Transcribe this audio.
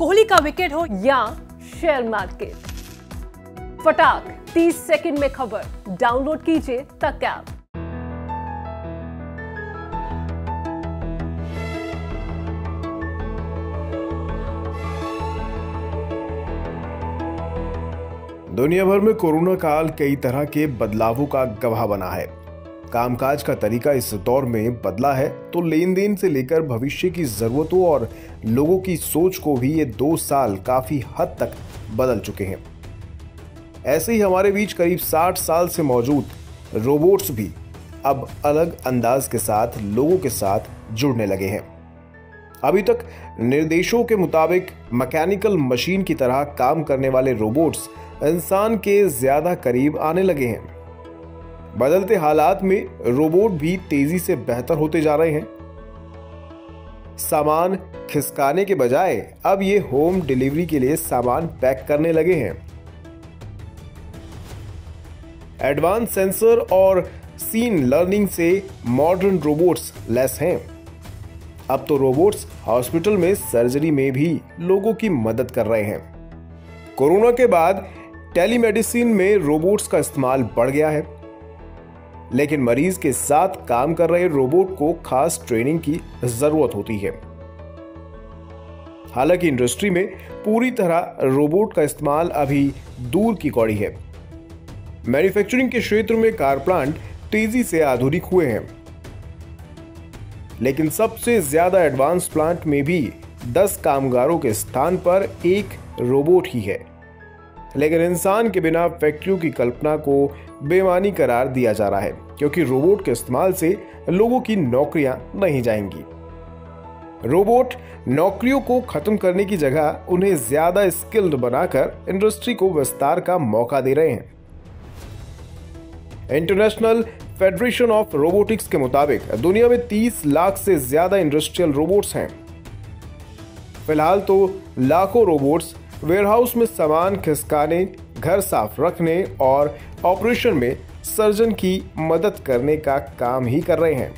कोहली का विकेट हो या शेयर मार्केट। फटाक 30 सेकंड में खबर। डाउनलोड कीजिए तक ऐप। दुनिया भर में कोरोना काल कई तरह के बदलावों का गवाह बना है। कामकाज का तरीका इस दौर में बदला है तो लेन देन से लेकर भविष्य की जरूरतों और लोगों की सोच को भी ये दो साल काफ़ी हद तक बदल चुके हैं। ऐसे ही हमारे बीच करीब 60 साल से मौजूद रोबोट्स भी अब अलग अंदाज के साथ, लोगों के साथ जुड़ने लगे हैं। अभी तक निर्देशों के मुताबिक मैकेनिकल मशीन की तरह काम करने वाले रोबोट्स इंसान के ज़्यादा करीब आने लगे हैं। बदलते हालात में रोबोट भी तेज़ी से बेहतर होते जा रहे हैं। सामान खिसकाने के बजाय अब ये होम डिलीवरी के लिए सामान पैक करने लगे हैं। एडवांस सेंसर और सीन लर्निंग से मॉडर्न रोबोट्स लेस हैं। अब तो रोबोट्स हॉस्पिटल में सर्जरी में भी लोगों की मदद कर रहे हैं। कोरोना के बाद टेलीमेडिसिन में रोबोट्स का इस्तेमाल बढ़ गया है। लेकिन मरीज़ के साथ काम कर रहे रोबोट को खास ट्रेनिंग की ज़रूरत होती है। हालाँकि इंडस्ट्री में पूरी तरह रोबोट का इस्तेमाल अभी दूर की कौड़ी है। मैन्युफैक्चरिंग के क्षेत्र में कार प्लांट तेज़ी से आधुनिक हुए हैं। लेकिन सबसे ज़्यादा एडवांस प्लांट में भी 10 कामगारों के स्थान पर एक रोबोट ही है। लेकिन इंसान के बिना फैक्ट्रियों की कल्पना को बेमानी करार दिया जा रहा है, क्योंकि रोबोट के इस्तेमाल से लोगों की नौकरियाँ नहीं जाएँगी। रोबोट नौकरियों को खत्म करने की जगह उन्हें ज़्यादा स्किल्ड बनाकर इंडस्ट्री को विस्तार का मौका दे रहे हैं। इंटरनेशनल फेडरेशन ऑफ़ रोबोटिक्स के मुताबिक दुनिया में 30 लाख से ज़्यादा इंडस्ट्रियल रोबोट्स हैं। फ़िलहाल तो लाखों रोबोट्स वेयरहाउस में सामान खिसकाने, घर साफ़ रखने और ऑपरेशन में सर्जन की मदद करने का काम ही कर रहे हैं।